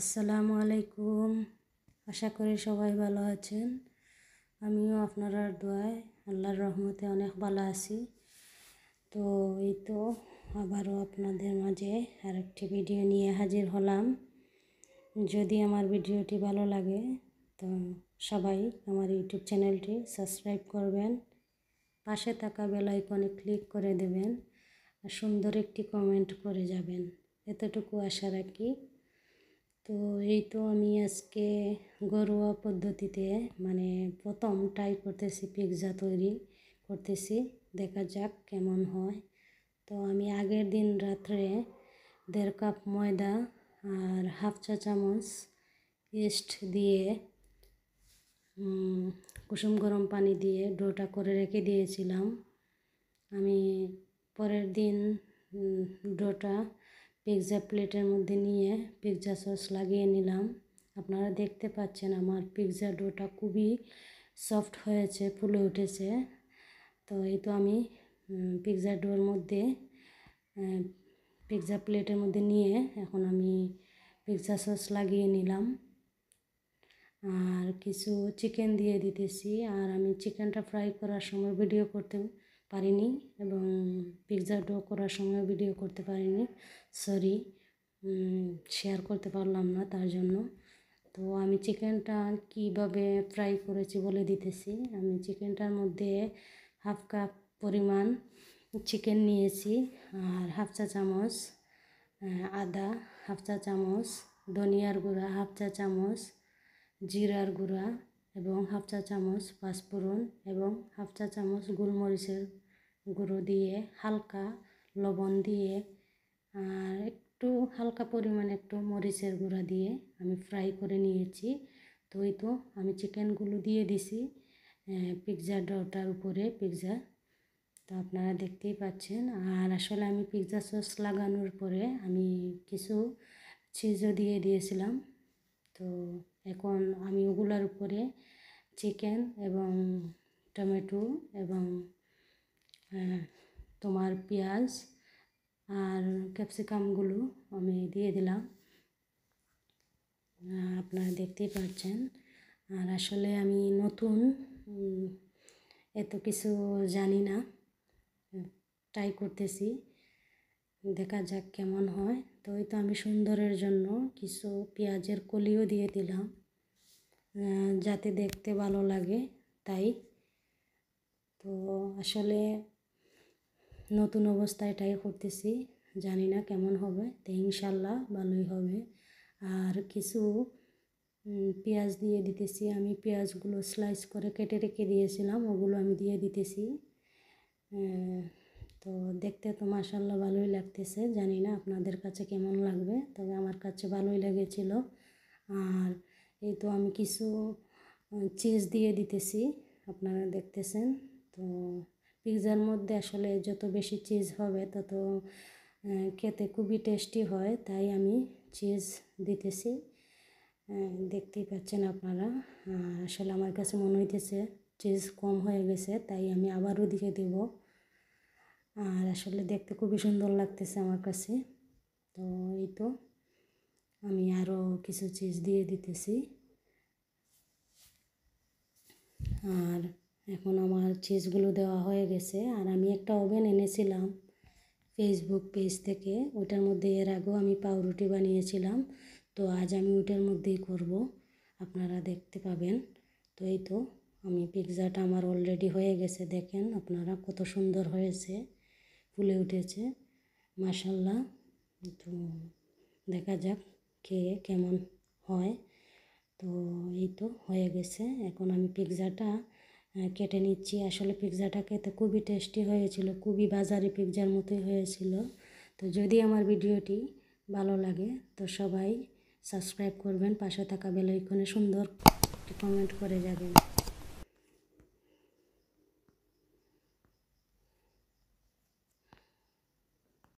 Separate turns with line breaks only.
আসসালামু আলাইকুম। আশা করি সবাই ভালো আছেন। আমিও আপনার দোয়ায় আল্লাহর রহমতে অনেক ভালো আছি। তো এই তো আবারও আপনাদের মাঝে আরেকটি ভিডিও নিয়ে হাজির হলাম। যদি আমার ভিডিওটি ভালো লাগে, তো সবাই আমার ইউটিউব চ্যানেলটি সাবস্ক্রাইব করবেন। পাশে থাকা বেল আইকনে ক্লিক করে দেবেন। আর সুন্দর একটি কমেন্ট করে যাবেন। এতটুকু আশা রাখি। তো এই তো আমি আজকে ঘরোয়া পদ্ধতিতে মানে প্রথম ট্রাই করতেছি পিৎজা তৈরি করতেছি। দেখা যাক কেমন হয়। তো আমি আগের দিন রাত্রে দেড় কাপ ময়দা আর হাফ চা চামচ ইস্ট দিয়ে কুসুম গরম পানি দিয়ে ডোটা করে রেখে দিয়েছিলাম। আমি পরের দিন ডোটা পিৎজা প্লেটের মধ্যে নিয়ে পিৎজা সস লাগিয়ে নিলাম। আপনারা দেখতে পাচ্ছেন আমার পিৎজা ডোটা খুবই সফট হয়েছে, ফুলে উঠেছে। তো এই তো আমি পিৎজা ডোর মধ্যে পিৎজা প্লেটের মধ্যে নিয়ে এখন আমি পিৎজা সস লাগিয়ে নিলাম। আর কিছু চিকেন দিয়ে দিতেছি। আর আমি চিকেনটা ফ্রাই করার সময় ভিডিও করতে পারিনি এবং পিৎজা ডো করার সময় ভিডিও করতে পারিনি। সরি শেয়ার করতে পারলাম না তার জন্য। তো আমি চিকেনটা কীভাবে ফ্রাই করেছি বলে দিতেছি। আমি চিকেনটার মধ্যে হাফ কাপ পরিমাণ চিকেন নিয়েছি আর হাফ চা চামচ আদা হাফ চা চামচ, ধনিয়ার গুঁড়া হাফ চা চামচ, জিরার গুঁড়া এবং হাফ চা চামচ পাঁচফোড়ন এবং হাফ চা চামচ গোলমরিচের গুঁড়ো দিয়ে হালকা লবণ দিয়ে আর একটু হালকা পরিমাণে একটু মরিচের গুঁড়া দিয়ে আমি ফ্রাই করে নিয়েছি। তো ওই তো আমি চিকেনগুলো দিয়ে দিছি পিৎজা ডটার উপরে পিৎজা। তো আপনারা দেখতেই পাচ্ছেন। আর আসলে আমি পিৎজা সস লাগানোর পরে আমি কিছু চিজও দিয়ে দিয়েছিলাম। তো এখন আমি ওগুলার উপরে চিকেন এবং টমেটো এবং তোমার পেঁয়াজ আর ক্যাপসিকামগুলো আমি দিয়ে দিলাম। আপনারা দেখতেই পাচ্ছেন আর আসলে আমি নতুন এত কিছু জানি না। ট্রাই করতেছি। দেখা যাক কেমন হয়। তো ওই তো আমি সুন্দরের জন্য কিছু পেঁয়াজের কলিও দিয়ে দিলাম। যাতে দেখতে ভালো লাগে তাই। তো আসলে নতুন অবস্থায় ট্রাই করতেছি। জানি না কেমন হবে, তো ইনশাল্লাহ ভালোই হবে। আর কিছু পেঁয়াজ দিয়ে দিতেছি। আমি পেঁয়াজগুলো স্লাইস করে কেটে রেখে দিয়েছিলাম, ওগুলো আমি দিয়ে দিতেছি। তো দেখতে তো মাসাল্লাহ ভালোই লাগতেছে, জানি না আপনাদের কাছে কেমন লাগবে, তবে আমার কাছে ভালোই লেগেছিল। আর এই তো আমি কিছু চিজ দিয়ে দিতেছি, আপনারা দেখতেছেন। তো পিৎজার মধ্যে আসলে যত বেশি চিজ হবে, তত খেতে খুবই টেস্টি হয়, তাই আমি চিজ দিতেছি। দেখতেই পাচ্ছেন আপনারা। আসলে আমার কাছে মনে হইতেছে চিজ কম হয়ে গেছে, তাই আমি আবারও দিয়ে দেব। আর আসলে দেখতে খুবই সুন্দর লাগতেছে আমার কাছে। তো এই তো আমি আরও কিছু চিজ দিয়ে দিতেছি। আর এখন আমার চিজগুলো দেওয়া হয়ে গেছে। আর আমি একটা ওভেন এনেছিলাম ফেসবুক পেজ থেকে। ওটার মধ্যে এর আগেও আমি পাউরুটি বানিয়েছিলাম। তো আজ আমি ওটার মধ্যেই করব। আপনারা দেখতে পাবেন। তো এই তো আমি পিৎজাটা আমার অলরেডি হয়ে গেছে। দেখেন আপনারা কত সুন্দর হয়েছে। ফুলে উঠেছে মাসাল্লাহ তো দেখা যাক খেয়ে কেমন হয়। তো এই তো হয়ে গেছে। এখন আমি পিৎজাটা কেটে নিচ্ছি। আসলে পিৎজাটা খেতে খুবই টেস্টি হয়েছিল, খুবই বাজারে পিৎজার মতোই হয়েছিল। তো যদি আমার ভিডিওটি ভালো লাগে, তো সবাই সাবস্ক্রাইব করবেন, পাশে থাকা বেলাইকনে সুন্দর কমেন্ট করে যাবেন।